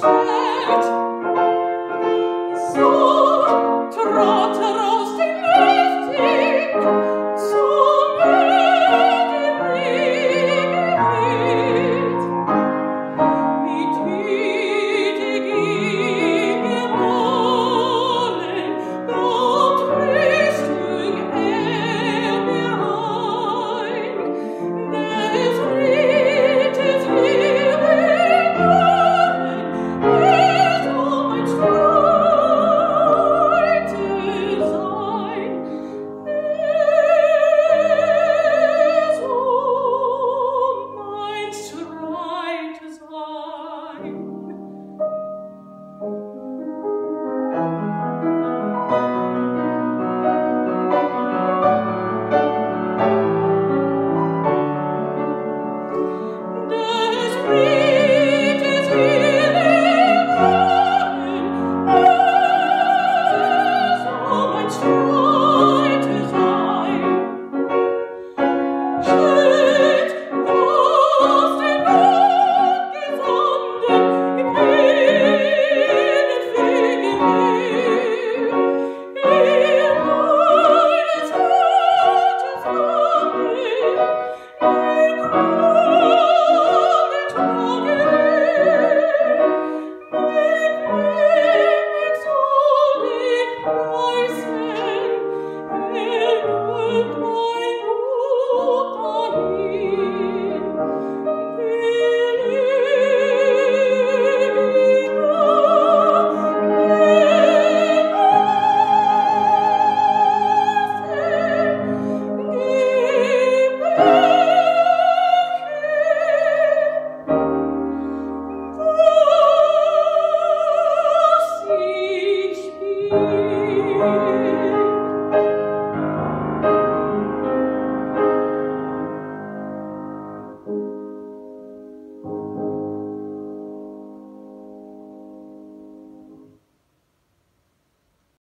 respect